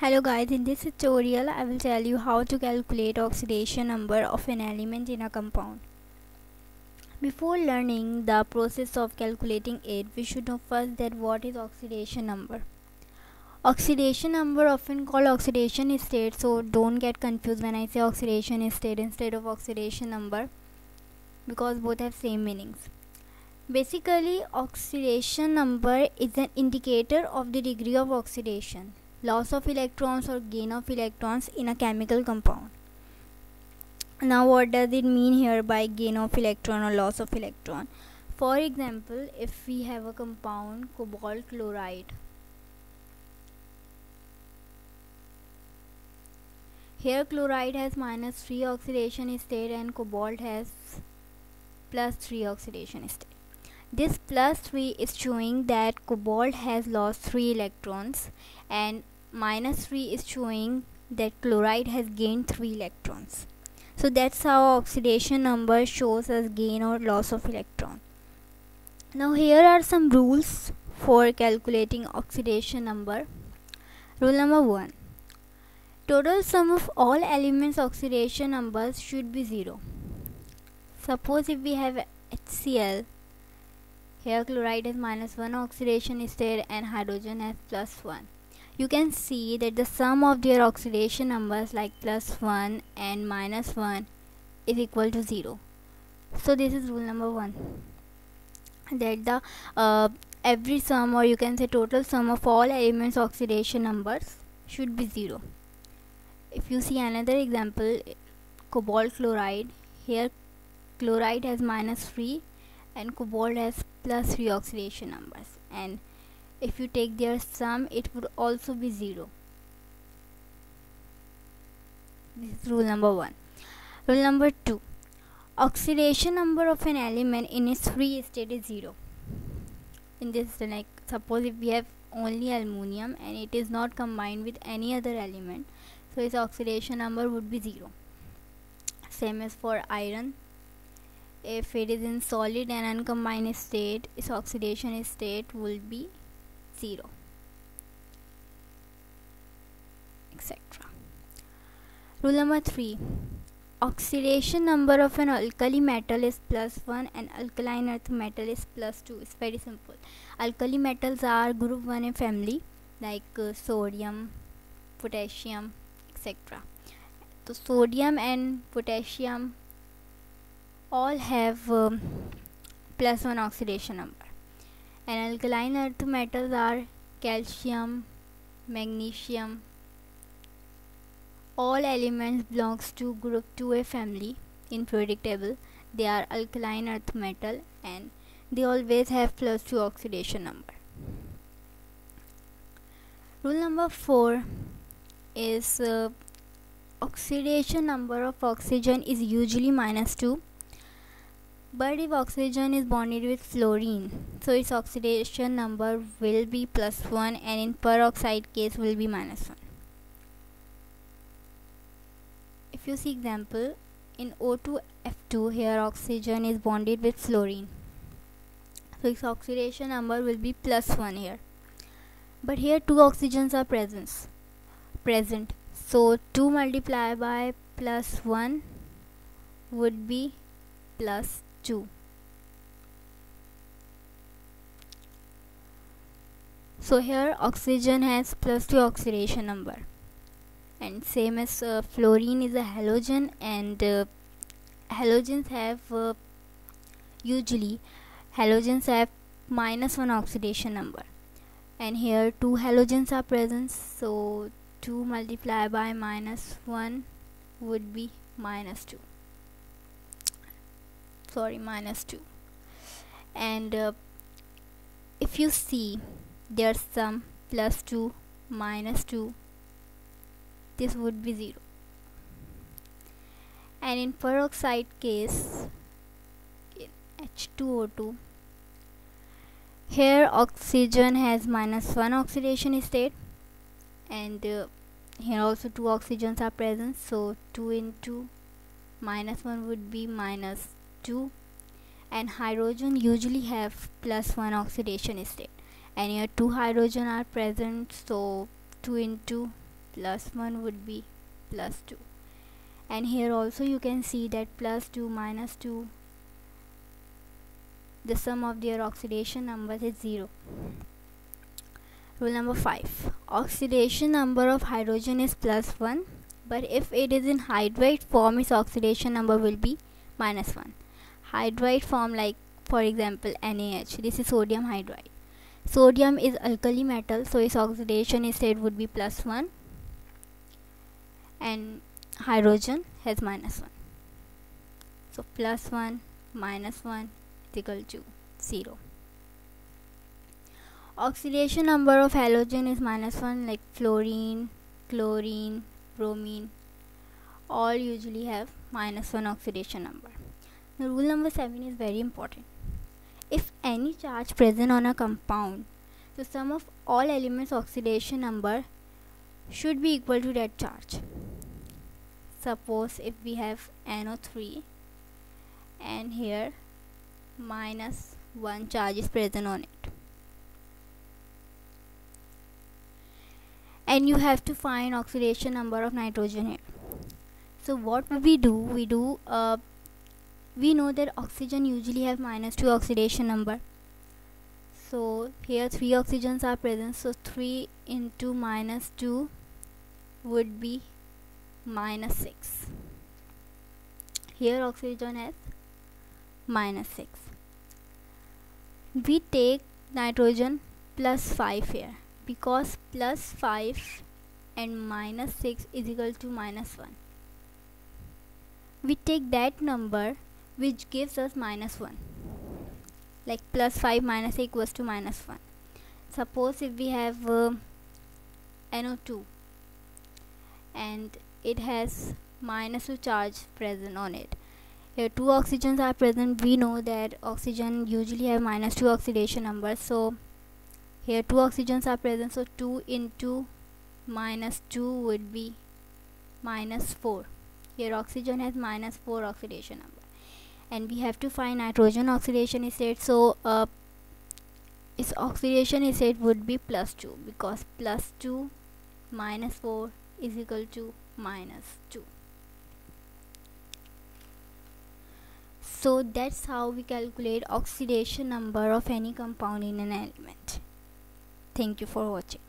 Hello guys, in this tutorial I will tell you how to calculate oxidation number of an element in a compound. Before learning the process of calculating it, we should know first that what is oxidation number. Oxidation number often called oxidation state so don't get confused when I say oxidation state instead of oxidation number because both have same meanings. Basically, oxidation number is an indicator of the degree of oxidation loss of electrons or gain of electrons in a chemical compound. Now what does it mean here by gain of electron or loss of electron? For example, if we have a compound cobalt chloride Here chloride has minus 3 oxidation state and cobalt has plus 3 oxidation state. This plus 3 is showing that cobalt has lost 3 electrons and minus 3 is showing that chloride has gained 3 electrons. So that's how oxidation number shows us gain or loss of electron. Now here are some rules for calculating oxidation number. Rule number 1. Total sum of all elements oxidation numbers should be 0. Suppose if we have HCl here chloride has minus 1 oxidation is state and hydrogen has plus 1. You can see that the sum of their oxidation numbers like plus 1 and minus 1 is equal to 0. So this is rule number 1 that the uh, every sum or you can say total sum of all elements oxidation numbers should be 0. If you see another example cobalt chloride here chloride has minus 3 and cobalt has plus 3 oxidation numbers and if you take their sum it would also be 0 this is rule number 1 rule number 2 oxidation number of an element in its free state is 0 in this like suppose if we have only aluminum and it is not combined with any other element so its oxidation number would be 0 same as for iron. If it is in solid and uncombined state its oxidation state will be 0 etc rule number 3 oxidation number of an alkali metal is plus 1 and alkaline earth metal is plus 2 it's very simple. Alkali metals are group 1 in family like uh, sodium potassium etc so sodium and potassium all have um, plus 1 oxidation number and alkaline earth metals are calcium magnesium. All elements belongs to group 2a family. In periodic table they are alkaline earth metal and they always have plus 2 oxidation number. Rule number 4 is uh, oxidation number of oxygen is usually minus 2 but if oxygen is bonded with fluorine. So its oxidation number will be plus 1 and in peroxide case will be minus 1 if you see example in O2F2 here oxygen is bonded with fluorine. So its oxidation number will be plus 1 here. But here two oxygens are present present. So 2 multiplied by plus 1 would be plus 2 so here oxygen has plus 2 oxidation number. And same as uh, fluorine is a halogen and uh, halogens have uh, usually halogens have minus 1 oxidation number. And here two halogens are present so 2 multiplied by minus 1 would be minus 2 sorry minus 2 and uh, if you see there's some plus 2 minus 2 this would be 0 and in peroxide case H2O2 here oxygen has minus 1 oxidation state and uh, here also two oxygens are present so 2 into minus 1 would be minus 2 and hydrogen usually have plus 1 oxidation state. And here two hydrogen are present so 2 into plus 1 would be plus 2 and here also you can see that plus 2 minus 2 the sum of their oxidation numbers is 0 rule number 5 oxidation number of hydrogen is plus 1 but if it is in hydride form its oxidation number will be minus 1 hydride form like for example NaH this is sodium hydride. Sodium is alkali metal so its oxidation state would be plus 1 and hydrogen has minus 1 so plus 1 minus 1 is equal to 0 oxidation number of halogen is minus 1 like fluorine chlorine bromine. All usually have minus 1 oxidation number rule number 7 is very important. If any charge present on a compound the sum of all elements oxidation number should be equal to that charge. Suppose if we have NO3 and here minus 1 charge is present on it. And you have to find oxidation number of nitrogen here. So what we do we do uh, we know that oxygen usually have minus 2 oxidation number. So here 3 oxygens are present so 3 into minus 2 would be minus 6 here oxygen has minus 6 we take nitrogen plus 5 here because plus 5 and minus 6 is equal to minus 1 we take that number which gives us minus 1 like plus 5 minus equals to minus 1 suppose if we have uh, NO2 and it has minus 2 charge present on it. Here two oxygens are present we know that oxygen usually have minus 2 oxidation numbers. So here two oxygens are present so 2 into minus 2 would be minus 4 here oxygen has minus 4 oxidation number and we have to find nitrogen oxidation state. So uh, its oxidation state would be plus 2 because plus 2 minus 4 is equal to minus 2 so that's how we calculate oxidation number of any compound in an element. Thank you for watching